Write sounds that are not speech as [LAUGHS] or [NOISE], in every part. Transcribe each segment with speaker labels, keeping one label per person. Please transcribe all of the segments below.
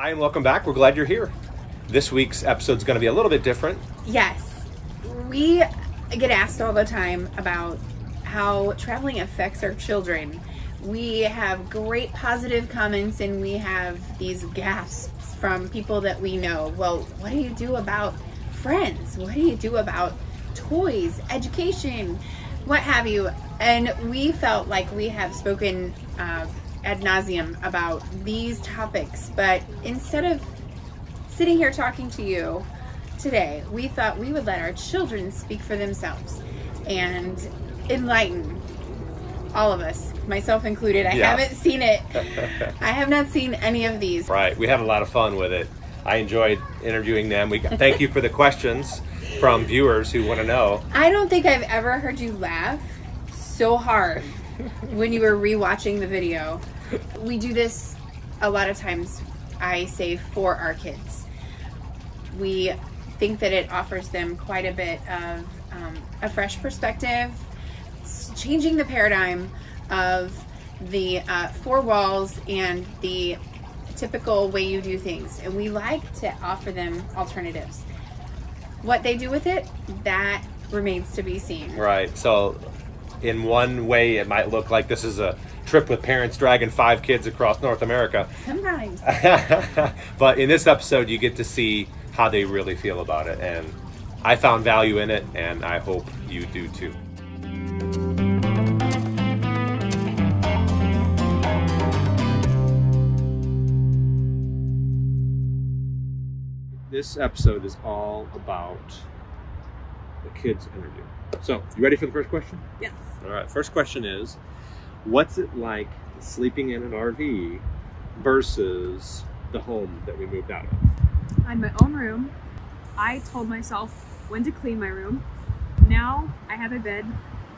Speaker 1: Hi, and welcome back. We're glad you're here. This week's episode is going to be a little bit different.
Speaker 2: Yes. We get asked all the time about how traveling affects our children. We have great positive comments and we have these gasps from people that we know. Well, what do you do about friends? What do you do about toys, education, what have you? And we felt like we have spoken uh, ad nauseum about these topics, but instead of sitting here talking to you today, we thought we would let our children speak for themselves and enlighten all of us, myself included. I
Speaker 1: Yeah.
Speaker 2: haven't seen it. [LAUGHS] I have not seen any of these.
Speaker 1: Right. We had a lot of fun with it. I enjoyed interviewing them. We thank you for the questions from viewers who want to know.
Speaker 2: I don't think I've ever heard you laugh so hard when you were rewatching the video. We do this a lot of times, I say, for our kids. We think that it offers them quite a bit of um, a fresh perspective, changing the paradigm of the uh, four walls and the typical way you do things. And we like to offer them alternatives. What they do with it, that remains to be seen.
Speaker 1: Right. So, in one way, it might look like this is a trip with parents dragging five kids across North America.
Speaker 2: Sometimes. [LAUGHS]
Speaker 1: but in this episode, you get to see how they really feel about it. And I found value in it, and I hope you do too. This episode is all about the kids' interview. So, you ready for the first question?
Speaker 3: Yes.
Speaker 1: All right. First question is What's it like sleeping in an RV versus the home that we moved out of?
Speaker 3: I had my own room. I told myself when to clean my room. Now I have a bed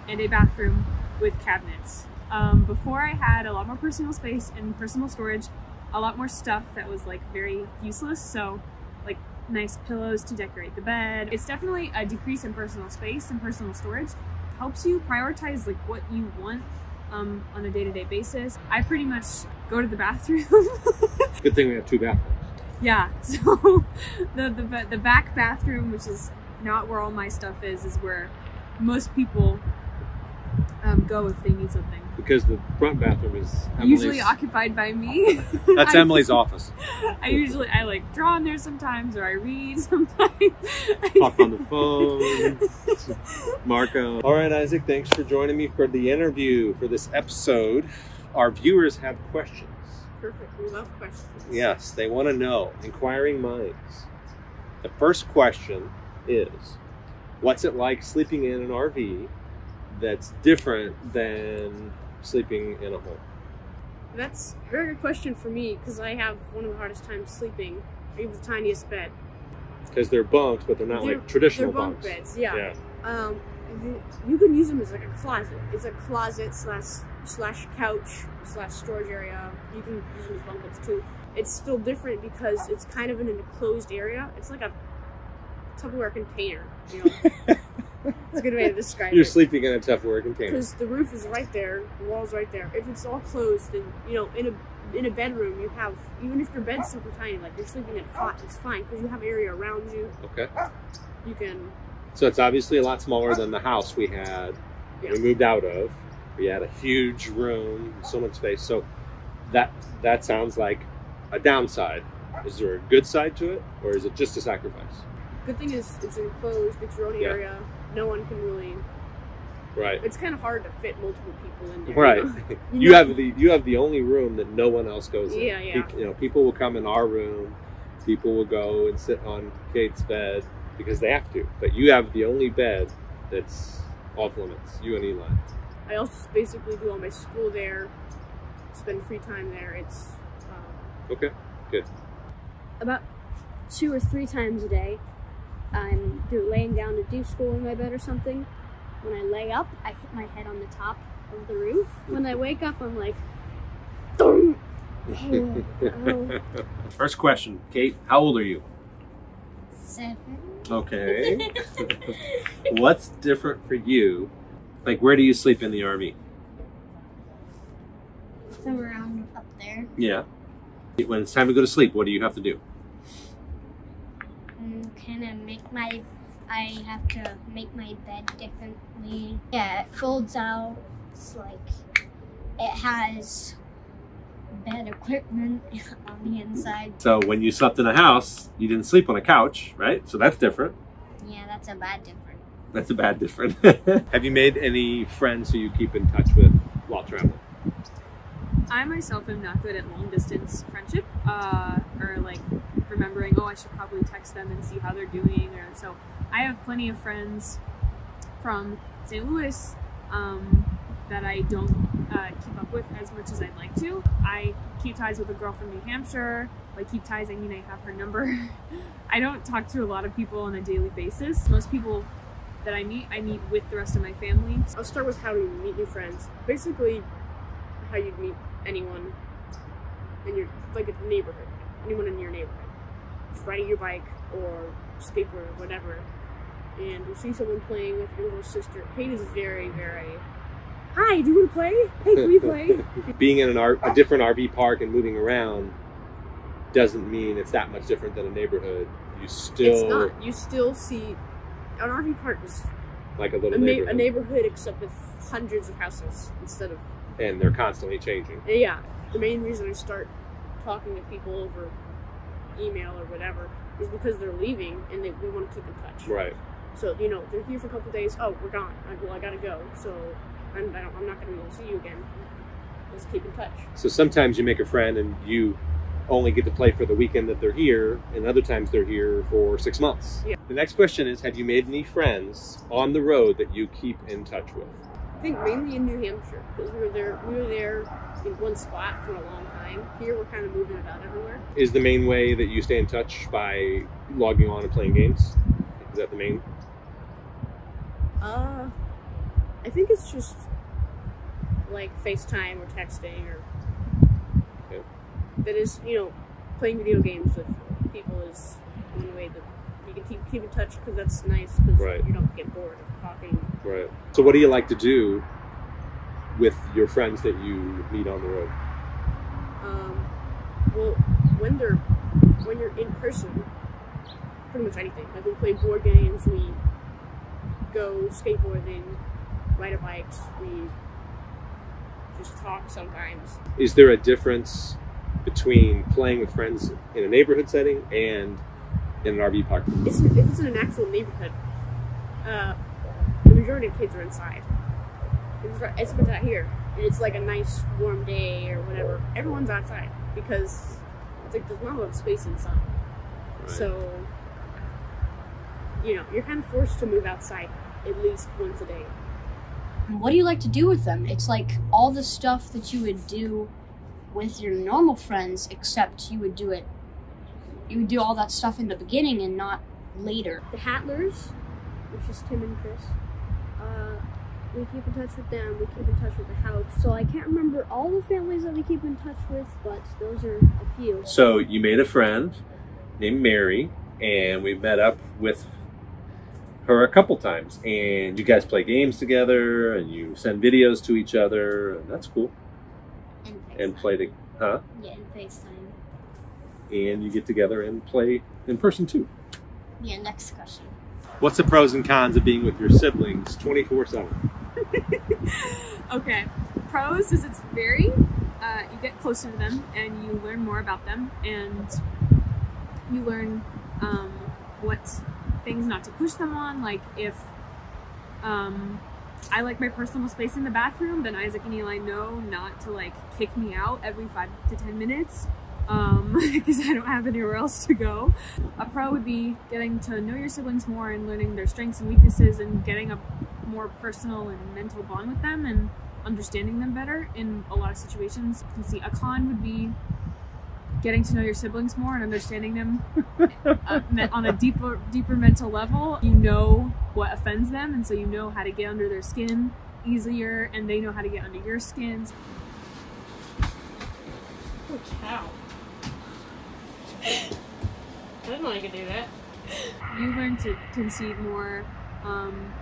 Speaker 3: and a bathroom with cabinets. Um, before I had a lot more personal space and personal storage, a lot more stuff that was like very useless. So, like nice pillows to decorate the bed. It's definitely a decrease in personal space and personal storage. Helps you prioritize like what you want um, on a day-to-day basis. I pretty much go to the bathroom [LAUGHS]
Speaker 1: Good thing we have two bathrooms.
Speaker 3: Yeah, [LAUGHS] so the, the the back bathroom, which is not where all my stuff is, is where most people um, go if they need something.
Speaker 1: Because the front bathroom is Emily's,
Speaker 3: Usually occupied by me. [LAUGHS]
Speaker 1: that's
Speaker 3: I-
Speaker 1: Emily's office. [LAUGHS]
Speaker 3: I usually I like draw in there sometimes, or I read [LAUGHS] sometimes.
Speaker 1: Talk on the phone. Marco. All right, Isaac, thanks for joining me for the interview for this episode. Our viewers have questions.
Speaker 3: Perfect. We love questions.
Speaker 1: Yes, they want to know. Inquiring minds. The first question is What's it like sleeping in an RV that's different than sleeping in a home?
Speaker 4: That's a very good question for me because I have one of the hardest times sleeping. I have the tiniest bed.
Speaker 1: Because they're bunks, but they're not
Speaker 4: They're-
Speaker 1: like traditional
Speaker 4: They're bunk
Speaker 1: bunks.
Speaker 4: beds, yeah.
Speaker 1: Yeah.
Speaker 4: Um, you- you can use them as like a closet. It's a closet slash slash couch slash storage area. You can use them as bunk beds too. It's still different because it's kind of in an enclosed area. It's like a Tupperware container. You know, [LAUGHS] it's a good way to describe it.
Speaker 1: You're
Speaker 4: it.
Speaker 1: sleeping in a Tupperware container.
Speaker 4: because the roof is right there, the wall's right there. If it's all closed, then you know, in a in a bedroom, you have even if your bed's super tiny, like you're sleeping in a cot, it's fine because you have area around you.
Speaker 1: Okay.
Speaker 4: You can
Speaker 1: So it's obviously a lot smaller than the house we had when we moved out of. We had a huge room, so much space. So that that sounds like a downside. Is there a good side to it, or is it just a sacrifice?
Speaker 4: good thing is it's enclosed, it's your own
Speaker 1: Yeah.
Speaker 4: area. No one can really.
Speaker 1: Right.
Speaker 4: It's kind of hard to fit multiple people in there.
Speaker 1: Right. [LAUGHS]
Speaker 4: You, know?
Speaker 1: You have the you have the only room that no one else goes in.
Speaker 4: Yeah, yeah.
Speaker 1: Pe- you know, people will come in our room. People will go and sit on Kate's bed because they have to. But you have the only bed that's off limits. You and Eli.
Speaker 4: I also basically do all my school there, spend free time there. It's um,
Speaker 1: Okay. Good.
Speaker 5: about two or three times a day. I'm laying down to do school in my bed or something. When I lay up, I hit my head on the top of the roof. When I wake up, I'm like, "Thump." oh, oh.
Speaker 1: First question, Kate. How old are you?
Speaker 5: seven.
Speaker 1: Okay. [LAUGHS] What's different for you? Like, where do you sleep in the RV?
Speaker 5: Somewhere around up there.
Speaker 1: Yeah. When it's time to go to sleep, what do you have to do?
Speaker 5: Kind of make my I have to make my bed differently. Yeah, it folds out. It's like it has bed equipment [LAUGHS] on the inside.
Speaker 1: So when you slept in a house, you didn't sleep on a couch, right? So that's different.
Speaker 5: Yeah, that's a bad difference.
Speaker 1: That's a bad different. [LAUGHS] Have you made any friends who you keep in touch with while traveling?
Speaker 3: I myself am not good at long distance friendship, uh, or like remembering, oh, I should probably text them and see how they're doing. Or so I have plenty of friends from St. Louis um, that I don't uh, keep up with as much as I'd like to. I keep ties with a girl from New Hampshire. By keep ties, I mean I have her number. [LAUGHS] I don't talk to a lot of people on a daily basis. Most people that I meet, I meet with the rest of my family.
Speaker 4: I'll start with how you meet new friends. Basically, how you'd meet anyone in your like a neighborhood, anyone in your neighborhood. Riding your bike or skateboard or whatever, and you see someone playing with your little sister. Kate is very, very. Hi, do you want to play? Hey, can we play? [LAUGHS]
Speaker 1: Being in an R- a different RV park and moving around doesn't mean it's that much different than a neighborhood. You still
Speaker 4: it's not. You still see an RV park is
Speaker 1: like a little
Speaker 4: a,
Speaker 1: neighborhood,
Speaker 4: a neighborhood except with hundreds of houses instead of
Speaker 1: and they're constantly changing.
Speaker 4: yeah. The main reason I start talking to people over email or whatever is because they're leaving and they, we want to keep in touch.
Speaker 1: Right.
Speaker 4: So you know they're here for a couple days. Oh, we're gone. I, well, I gotta go. So I'm, I don't, I'm not gonna be able to see you again. Let's keep in touch.
Speaker 1: So sometimes you make a friend and you only get to play for the weekend that they're here, and other times they're here for six months.
Speaker 4: Yeah.
Speaker 1: The next question is Have you made any friends on the road that you keep in touch with?
Speaker 4: I think mainly in New Hampshire because we were there. We were there in one spot for a long time. Here we're kind of moving about everywhere.
Speaker 1: Is the main way that you stay in touch by logging on and playing games? Is that the main?
Speaker 4: Uh, I think it's just like FaceTime or texting or.
Speaker 1: Okay.
Speaker 4: That is, you know, playing video games with people is one way that you can keep, keep in touch because that's nice because
Speaker 1: Right.
Speaker 4: you don't get bored of talking.
Speaker 1: Right. So, what do you like to do with your friends that you meet on the road?
Speaker 4: Um, well, when they're when you're in person, pretty much anything. Like we play board games, we go skateboarding, ride a bikes, we just talk sometimes.
Speaker 1: Is there a difference between playing with friends in a neighborhood setting and in an RV park?
Speaker 4: It's, if it's in an actual neighborhood, uh, the majority of kids are inside. It's, it's like out here, and it's like a nice warm day or whatever. Everyone's outside because it's like there's not a lot of space inside. So, you know, you're kind of forced to move outside at least once a day.
Speaker 5: What do you like to do with them? It's like all the stuff that you would do with your normal friends, except you would do it. You would do all that stuff in the beginning and not later.
Speaker 4: The Hatlers, which is Tim and Chris, uh, we keep in touch with them. We keep in touch with the house.
Speaker 5: So I can't remember all the families that we keep in touch with, but those are a few.
Speaker 1: So, you made a friend named Mary, and we met up with her a couple times. And you guys play games together, and you send videos to each other, and that's cool.
Speaker 5: And
Speaker 1: And play to, huh?
Speaker 5: Yeah, and FaceTime.
Speaker 1: And you get together and play in person too.
Speaker 5: Yeah, next question.
Speaker 1: What's the pros and cons of being with your siblings 24 7? [LAUGHS]
Speaker 3: okay. Pros is it's very, uh, you get closer to them and you learn more about them and you learn um, what things not to push them on. Like if um, I like my personal space in the bathroom, then Isaac and Eli know not to like kick me out every five to ten minutes um, [LAUGHS] because I don't have anywhere else to go. A pro would be getting to know your siblings more and learning their strengths and weaknesses and getting a more personal and mental bond with them and understanding them better in a lot of situations. You see, a con would be getting to know your siblings more and understanding them [LAUGHS] uh, on a deeper, deeper mental level. You know what offends them, and so you know how to get under their skin easier, and they know how to get under your skins.
Speaker 4: Oh, cow. I didn't know I could do that.
Speaker 3: You learn to concede more. Um,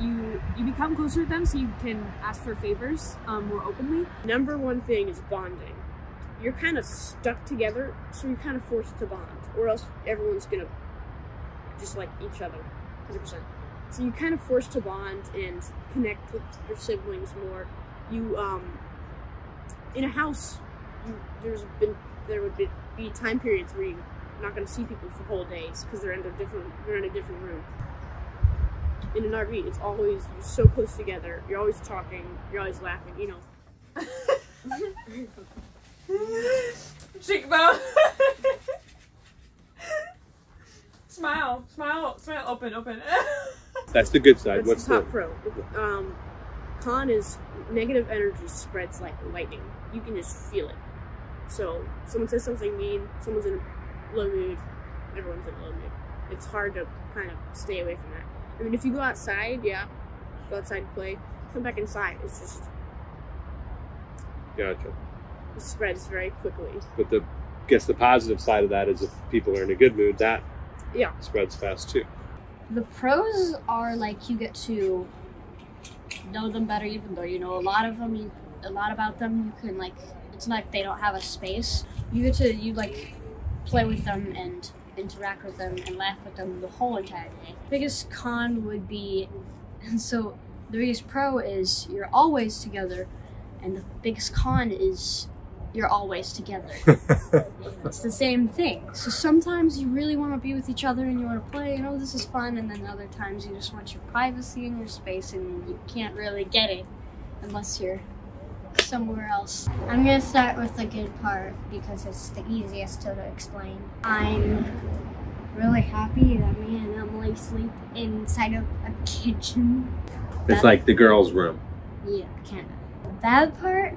Speaker 3: you you become closer to them, so you can ask for favors um, more openly.
Speaker 4: Number one thing is bonding. you're kind of stuck together, so you're kind of forced to bond, or else everyone's gonna dislike each other, hundred percent. So you're kind of forced to bond and connect with your siblings more. You um, in a house, you, there's been there would be, be time periods where you're not gonna see people for whole days because they're in a different they're in a different room. In an RV, it's always you're so close together. You're always talking. You're always laughing. You know. [LAUGHS]
Speaker 3: Cheekbone. [LAUGHS] smile, smile, smile. Open, open. [LAUGHS]
Speaker 1: That's the good side.
Speaker 4: That's
Speaker 1: What's
Speaker 4: the
Speaker 1: the
Speaker 4: pro. Um, con is negative energy spreads like lightning. You can just feel it. So someone says something mean, someone's in a low mood, everyone's in a low mood. It's hard to kind of stay away from that. I mean, if you go outside, yeah, go outside and play. Come back inside. It's just
Speaker 1: gotcha?
Speaker 4: it spreads very quickly.
Speaker 1: But the I guess the positive side of that is if people are in a good mood, that
Speaker 4: Yeah.
Speaker 1: spreads fast too.
Speaker 5: The pros are like you get to know them better, even though you know a lot of them, a lot about them. You can like, it's not like they don't have a space. You get to you like play with them and interact with them and laugh with them the whole entire day. Biggest con would be, and so the biggest pro is you're always together, and the biggest con is you're always together. [LAUGHS] it's the same thing. So sometimes you really want to be with each other and you want to play, and oh, this is fun, and then other times you just want your privacy and your space, and you can't really get it unless you're somewhere else. I'm gonna start with the good part because it's the easiest to explain. I'm really happy that me and Emily sleep inside of a kitchen.
Speaker 1: It's like the girls' room.
Speaker 5: Yeah, kind of. The bad part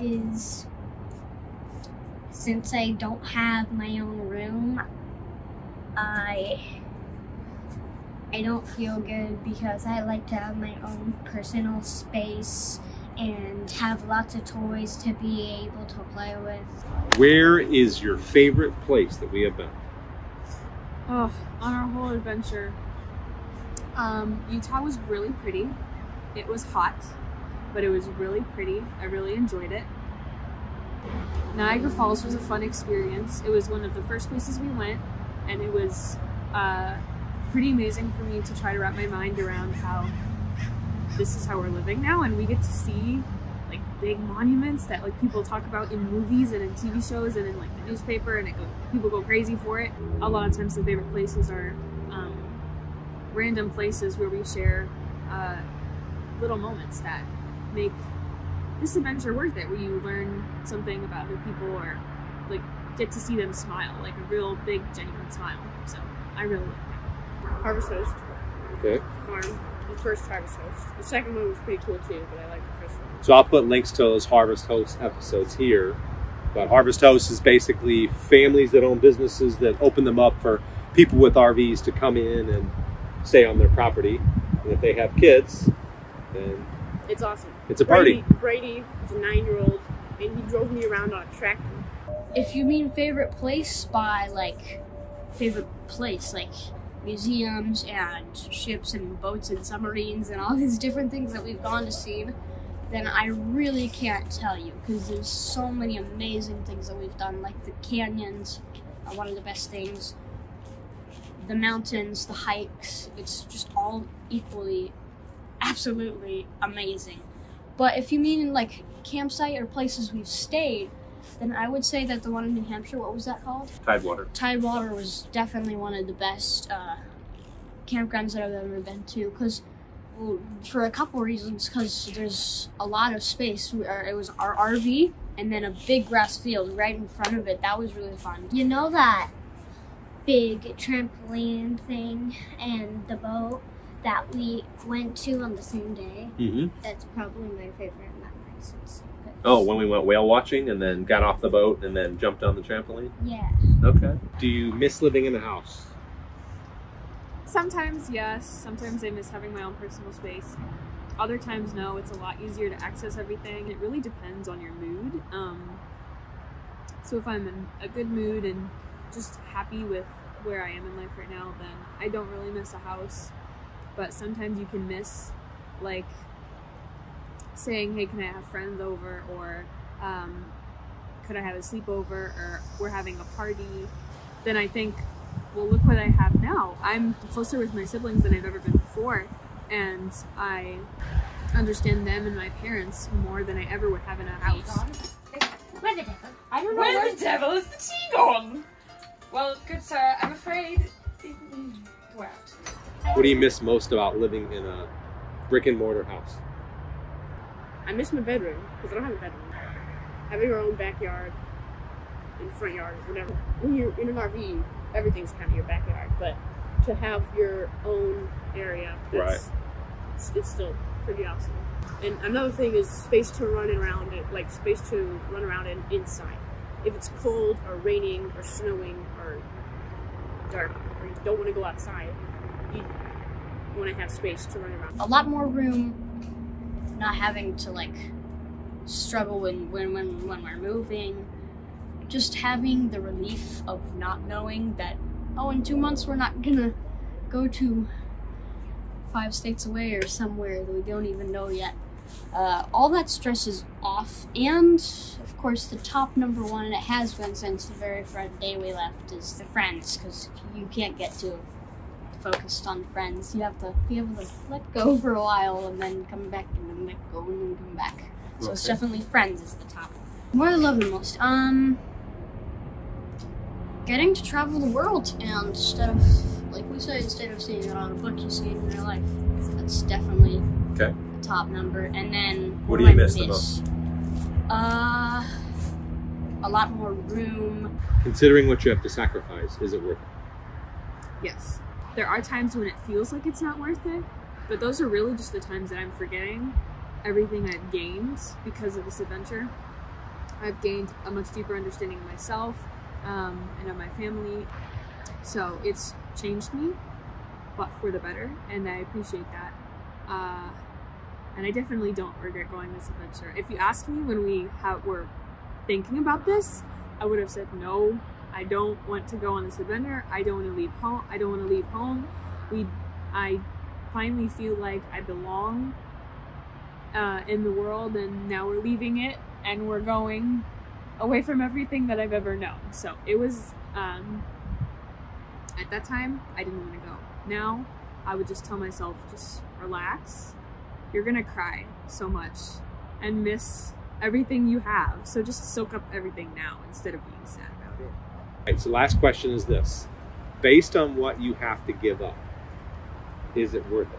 Speaker 5: is since I don't have my own room, I I don't feel good because I like to have my own personal space and have lots of toys to be able to play with.
Speaker 1: Where is your favorite place that we have been?
Speaker 3: Oh, on our whole adventure, um, Utah was really pretty. It was hot, but it was really pretty. I really enjoyed it. Niagara Falls was a fun experience. It was one of the first places we went, and it was uh, pretty amazing for me to try to wrap my mind around how this is how we're living now, and we get to see like big monuments that like people talk about in movies and in TV shows and in like the newspaper, and it go, people go crazy for it. A lot of times, the favorite places are um, random places where we share uh, little moments that make this adventure worth it, where you learn something about other people or like get to see them smile, like a real big, genuine smile. So I really like that.
Speaker 4: Harvest Host
Speaker 1: Okay.
Speaker 4: farm. The first Harvest Host. The second one was pretty cool too, but I like the first one.
Speaker 1: So I'll put links to those Harvest Host episodes here. But Harvest Host is basically families that own businesses that open them up for people with RVs to come in and stay on their property. And if they have kids, then
Speaker 4: It's awesome.
Speaker 1: it's a party.
Speaker 4: Brady, Brady is a nine-year-old, and he drove me around on a tractor.
Speaker 5: If you mean favorite place by like favorite place, like museums and ships and boats and submarines and all [LAUGHS] these different things that we've gone to see, then I really can't tell you because there's so many amazing things that we've done. Like the canyons are one of the best things. The mountains, the hikes, it's just all equally, absolutely amazing. But if you mean like campsite or places we've stayed, then I would say that the one in New Hampshire, what was that called?
Speaker 1: Tidewater.
Speaker 5: Tidewater was definitely one of the best uh, campgrounds that I've ever been to because well, for a couple reasons because there's a lot of space We are- it was our RV and then a big grass field right in front of it that was really fun
Speaker 6: You know that big trampoline thing and the boat that we went to on the same day?
Speaker 1: Mm-hmm.
Speaker 6: That's probably my favorite memory since.
Speaker 1: Oh, when we went whale watching and then got off the boat and then jumped on the trampoline?
Speaker 6: Yeah.
Speaker 1: Okay. Do you miss living in the house?
Speaker 3: Sometimes yes, sometimes I miss having my own personal space. Other times no, it's a lot easier to access everything. It really depends on your mood. Um, so if I'm in a good mood and just happy with where I am in life right now, then I don't really miss a house. But sometimes you can miss like saying, "Hey, can I have friends over?" or um, could I have a sleepover or we're having a party, then I think, well, look what I have now. I'm closer with my siblings than I've ever been before, and I understand them and my parents more than I ever would have in a house.
Speaker 6: Where's the devil?
Speaker 7: I don't know
Speaker 8: Where
Speaker 7: where.
Speaker 8: the devil is the tea gone? Well, good sir, I'm afraid we're out.
Speaker 1: What do you miss most about living in a brick and mortar house?
Speaker 4: I miss my bedroom because I don't have a bedroom. Having your own backyard and front yard, whatever. When you're in an RV, everything's kind of your backyard, but to have your own area, that's, it's, it's still pretty awesome. And another thing is space to run around it, like space to run around in inside. If it's cold or raining or snowing or dark or you don't want to go outside, you want to have space to run around.
Speaker 5: a lot more room, not having to like struggle when when when, when we're moving. Just having the relief of not knowing that oh in two months we're not gonna go to five states away or somewhere that we don't even know yet. Uh, all that stress is off, and of course, the top number one, and it has been since the very first day we left, is the friends, because you can't get too focused on friends. You have to be able to let go for a while and then come back and then let go and then come back. So it's definitely friends is the top. What I love the most, um, getting to travel the world and instead of, like we say, instead of seeing it on a book, you see it in real life. That's definitely
Speaker 1: Okay.
Speaker 5: the top number. And then
Speaker 1: What do you miss the
Speaker 5: miss? Uh, a lot more room.
Speaker 1: Considering what you have to sacrifice, is it worth it?
Speaker 3: Yes. There are times when it feels like it's not worth it, but those are really just the times that I'm forgetting everything I've gained because of this adventure. I've gained a much deeper understanding of myself um, and of my family. So it's changed me, but for the better, and I appreciate that. Uh, and I definitely don't regret going this adventure. If you asked me when we were thinking about this, I would have said no. I don't want to go on this adventure. I don't want to leave home. I don't want to leave home. We, I finally feel like I belong uh, in the world, and now we're leaving it, and we're going away from everything that I've ever known. So it was um, at that time I didn't want to go. Now I would just tell myself, just relax. You're gonna cry so much and miss everything you have. So just soak up everything now instead of being sad about it.
Speaker 1: All right, so last question is this. Based on what you have to give up, is it worth it?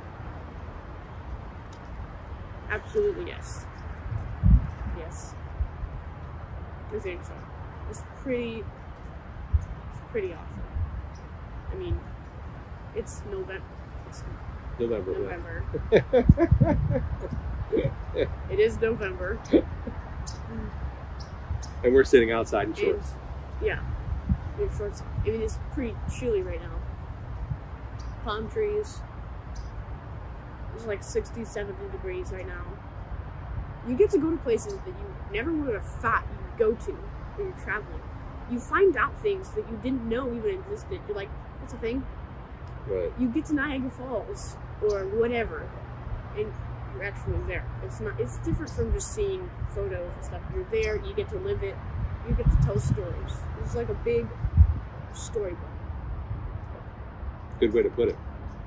Speaker 4: Absolutely yes. Yes. I think so. It's pretty it's pretty awesome. I mean it's November it's
Speaker 1: November.
Speaker 4: November. [LAUGHS] it is November.
Speaker 1: And we're sitting outside in
Speaker 4: And
Speaker 1: shorts.
Speaker 4: yeah. In shorts. I mean it's pretty chilly right now. Palm trees. It's like 60, 70 degrees right now. You get to go to places that you never would have thought you'd go to when you're traveling. You find out things that you didn't know even existed. You're like, that's a thing.
Speaker 1: Right.
Speaker 4: You get to Niagara Falls or whatever, and you're actually there. It's not. It's different from just seeing photos and stuff. You're there. You get to live it. You get to tell stories. It's like a big storybook,
Speaker 1: Good way to put it.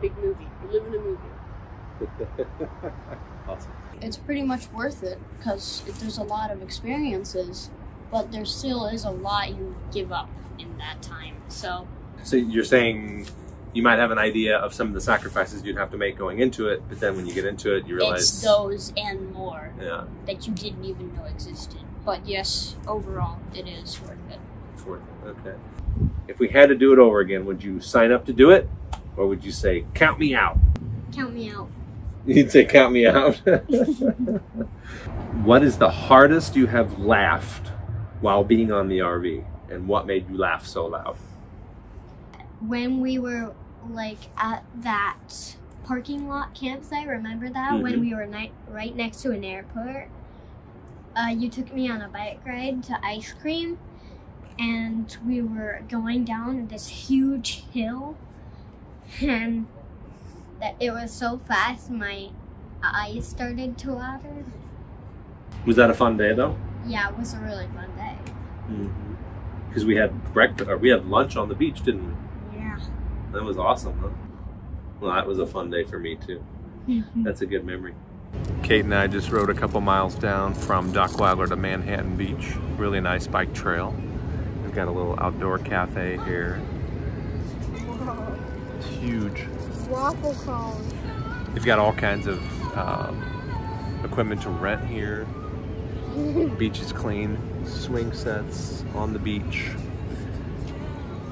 Speaker 4: big movie. You live in a movie. [LAUGHS]
Speaker 1: awesome.
Speaker 5: It's pretty much worth it because there's a lot of experiences, but there still is a lot you give up in that time. So
Speaker 1: So you're saying you might have an idea of some of the sacrifices you'd have to make going into it, but then when you get into it, you realize.
Speaker 5: it's those and more
Speaker 1: yeah,
Speaker 5: that you didn't even know existed. But yes, overall, it is worth it.
Speaker 1: it's worth it. Okay. If we had to do it over again, would you sign up to do it, or would you say count me out?
Speaker 6: Count me out. [LAUGHS]
Speaker 1: You'd say count me out. [LAUGHS] what is the hardest you have laughed while being on the RV, and what made you laugh so loud?
Speaker 6: When we were like at that parking lot campsite, remember that
Speaker 1: Mhm.
Speaker 6: when we were right next to an airport? Uh, you took me on a bike ride to ice cream, and we were going down this huge hill, and that it was so fast my eyes started to water.
Speaker 1: Was that a fun day though?
Speaker 6: Yeah, it was a really fun day. Mm-hmm.
Speaker 1: Because we had breakfast, or we had lunch on the beach, didn't we?
Speaker 6: Yeah.
Speaker 1: That was awesome, huh? Well, that was a fun day for me too. Mm-hmm. That's a good memory. Kate and I just rode a couple miles down from Dockweiler to Manhattan Beach. Really nice bike trail. We've got a little outdoor cafe here. It's huge.
Speaker 5: Waffle cones.
Speaker 1: They've got all kinds of um, equipment to rent here. [LAUGHS] Beach is clean. Swing sets on the beach.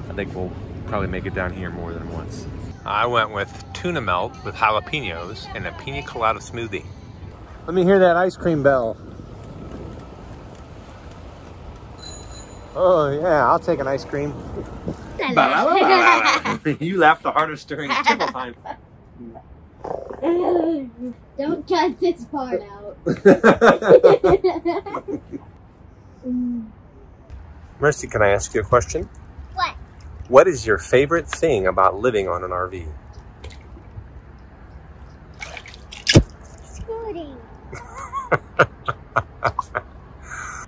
Speaker 1: I think we'll probably make it down here more than once. I went with tuna melt with jalapenos and a pina colada smoothie. Let me hear that ice cream bell. Oh yeah, I'll take an ice cream. [LAUGHS] [LAUGHS] you laughed the hardest during triple time. [LAUGHS]
Speaker 6: Don't cut this part out.
Speaker 1: Mercy, can I ask you a question?
Speaker 6: What?
Speaker 1: What is your favorite thing about living on an RV?
Speaker 6: Scooting.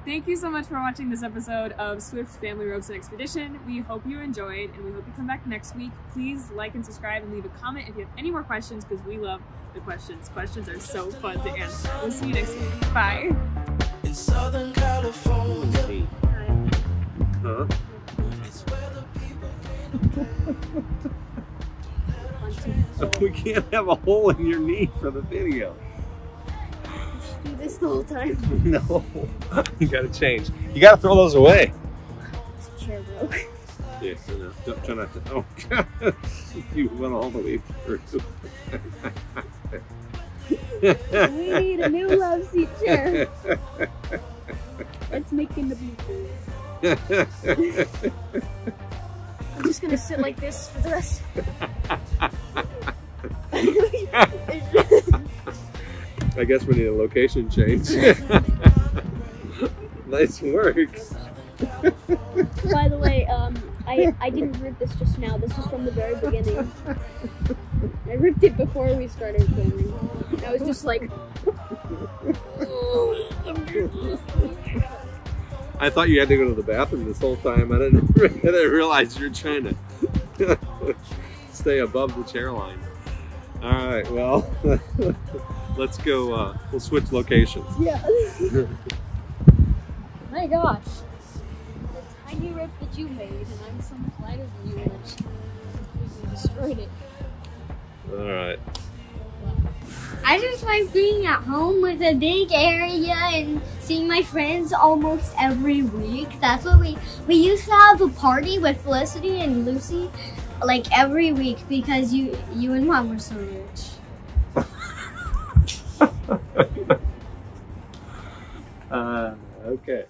Speaker 3: Thank you so much for watching this episode of Swift Family Robeson Expedition. We hope you enjoyed and we hope you come back next week. Please like and subscribe and leave a comment if you have any more questions because we love the questions. Questions are so fun to answer. We'll see you next week. Bye.
Speaker 7: In Southern California,
Speaker 1: Huh?
Speaker 7: it's where the people
Speaker 1: We can't have a hole in your knee for the video.
Speaker 5: Do this the whole time. [LAUGHS]
Speaker 1: No. you gotta change. You gotta throw those away.
Speaker 5: This chair broke.
Speaker 1: Yeah, I know. Don't try not to. Oh, [LAUGHS] God. you went all the way through.
Speaker 5: We need a new love seat chair. [LAUGHS] Let's make him the blue I'm just gonna sit like this for the rest.
Speaker 1: I guess we need a location change. [LAUGHS] nice work.
Speaker 5: By the way, um, I I didn't rip this just now. This was from the very beginning. I ripped it before we started filming. I was just like,
Speaker 1: I thought you had to go to the bathroom this whole time. I didn't, [LAUGHS] I didn't realize you're trying to [LAUGHS] stay above the chair line. All right, well, let's go. Uh, we'll switch locations.
Speaker 5: yeah. [LAUGHS] My gosh. The tiny rip that you made, and I'm so much lighter than you, and I completely destroyed it.
Speaker 1: All right.
Speaker 6: I just like being at home with a big area and seeing my friends almost every week. That's what we we used to have a party with Felicity and Lucy like every week because you you and mom were so rich. [LAUGHS]
Speaker 1: Uh, okay.